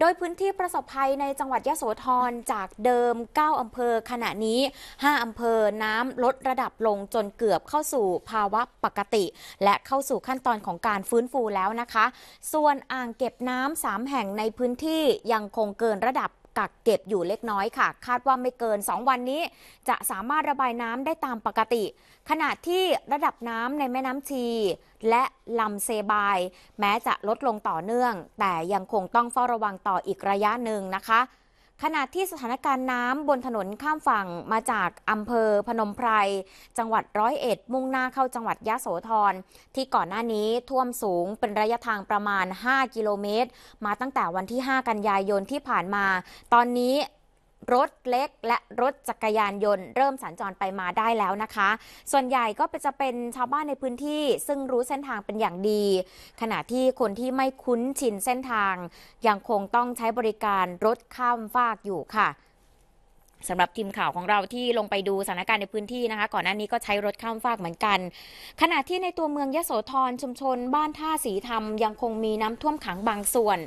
โดยพื้นที่ประสบภัยในจังหวัดยะโสธรจากเดิม 9 อำเภอขณะนี้ 5 อำเภอน้ำลดระดับลงจนเกือบเข้าสู่ภาวะปกติ และเข้าสู่ขั้นตอนของการฟื้นฟูแล้วนะคะ ส่วนอ่างเก็บน้ำ3แห่งในพื้นที่ยังคงเกินระดับ กักเก็บอยู่เล็กน้อยค่ะ คาดว่าไม่เกิน 2 วันนี้ จะสามารถระบายน้ำได้ตามปกติ ขณะที่ระดับน้ำในแม่น้ำชี และลำเซบาย แม้จะลดลงต่อเนื่อง แต่ยังคงต้องเฝ้าระวังต่ออีกระยะหนึ่งนะคะ ขณะที่สถานการณ์น้ำบนถนนข้ามฝั่งมาจากอำเภอพนมไพร จังหวัดร้อยเอ็ดมุ่งหน้าเข้าจังหวัดยะโสธรที่ก่อนหน้านี้ท่วมสูงเป็นระยะทางประมาณ 5 กิโลเมตร มาตั้งแต่วันที่ 5 กันยายนที่ผ่านมา ตอนนี้ รถเล็กและรถจักรยานยนต์เริ่มสัญจรไปมาได้แล้วนะคะ ส่วนใหญ่ก็จะเป็นชาวบ้านในพื้นที่ซึ่งรู้เส้นทางเป็นอย่างดี ขณะที่คนที่ไม่คุ้นชินเส้นทาง ยังคงต้องใช้บริการรถข้ามฟากอยู่ค่ะ สำหรับทีมข่าวของเราที่ลงไปดูสถานการณ์ในพื้นที่นะคะ ก่อนหน้านี้ก็ใช้รถข้ามฟากเหมือนกัน ขณะที่ในตัวเมืองยะโสธรชุมชน บ้านท่าสีธรรมยังคงมีน้ำท่วมขังบางส่วน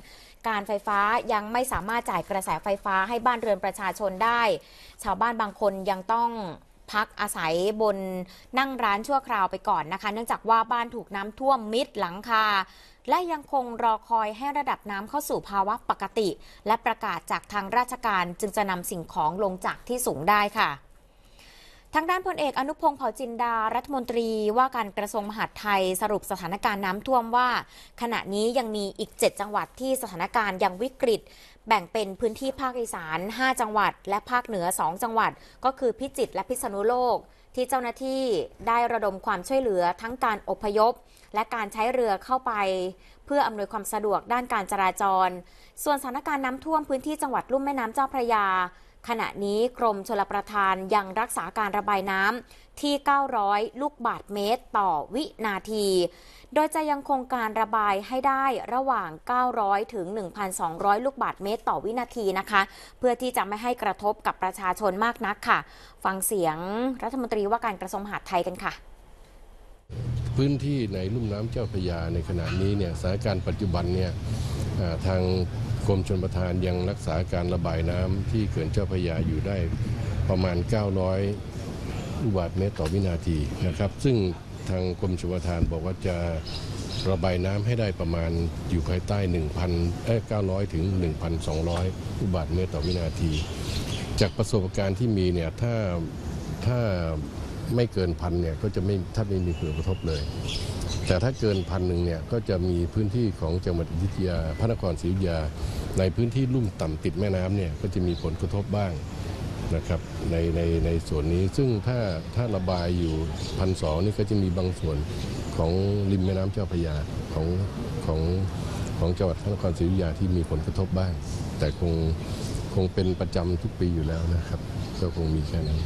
การไฟฟ้ายังไม่สามารถจ่ายกระแสไฟฟ้าให้บ้านเรือนประชาชนได้ ชาวบ้านบางคนยังต้อง พักอาศัยบนนั่งร้านชั่วคราวไปก่อนนะคะ เนื่องจากว่าบ้านถูกน้ำท่วมมิดหลังคาและยังคงรอคอยให้ระดับน้ำเข้าสู่ภาวะปกติ และประกาศจากทางราชการจึงจะนำสิ่งของลงจากที่สูงได้ค่ะ ทางด้านพลเอกอนุพงศ์เผ่าจินดารัฐมนตรีว่าการกระทรวงมหาดไทยสรุปสถานการณ์น้ำท่วมว่า ขณะนี้ยังมีอีก 7 จังหวัดที่สถานการณ์ยังวิกฤต แบ่งเป็นพื้นที่ภาคอีสาน 5 จังหวัด และภาคเหนือ 2 จังหวัด ก็คือพิจิตรและพิษณุโลก ที่เจ้าหน้าที่ได้ระดมความช่วยเหลือทั้งการอพยพ และการใช้เรือเข้าไป เพื่ออำนวยความสะดวกด้านการจราจร ส่วนสถานการณ์น้ำท่วมพื้นที่จังหวัดลุ่มแม่น้ำเจ้าพระยา ขณะนี้กรมชลประทานยังรักษาการระบายน้ำที่ 900 ลูกบาทเมตรต่อวินาที โดยจะยังคงการระบายให้ได้ระหว่าง 900 ถึง 1,200 ลูกบาทเมตรต่อวินาทีนะคะ เพื่อที่จะไม่ให้กระทบกับประชาชนมากนักค่ะ ฟังเสียงรัฐมนตรีว่าการกระทรวงมหาดไทยกันค่ะพื้นที่ในลุ่มน้ำเจ้าพระยาในขณะนี้เนี่ยสถานการณ์ปัจจุบันเนี่ยทาง รมชนประทานยังรักษาการระบายน้ำที่เขื่อนเจ้าพระยาอยู่ได้ประมาณ 900 ลูกบาศก์เมตรต่อวินาทีนะครับ ซึ่งทางกรมชลประทานบอกว่าจะระบายน้ำให้ได้ประมาณอยู่ภายใต้ 1,000เอ้ย900 ถึง 1,200 ลูกบาศก์เมตรต่อวินาที จากประสบการณ์ที่มีเนี่ยถ้าถ้าไม่เกินพันเนี่ยก็จะไม่ถ้าไม่มีผลกระทบเลย แต่ถ้าเกินพันหนึ่งเนี่ยก็จะมีพื้นที่ของจังหวัดอยุธยาพระนครศรีอยุธยา ในพื้นที่ลุ่มต่ำติดแม่น้ำเนี่ยก็จะมีผลกระทบบ้างนะครับในในในส่วนนี้ซึ่งถ้าถ้าระบายอยู่พันสองนี่ก็จะมีบางส่วนของริมแม่น้ำเจ้าพระยาของของของจังหวัดพระนครศรีอยุธยาที่มีผลกระทบบ้าง แต่คงคงเป็นประจำทุกปีอยู่แล้วนะครับ ก็คงมีแค่นั้น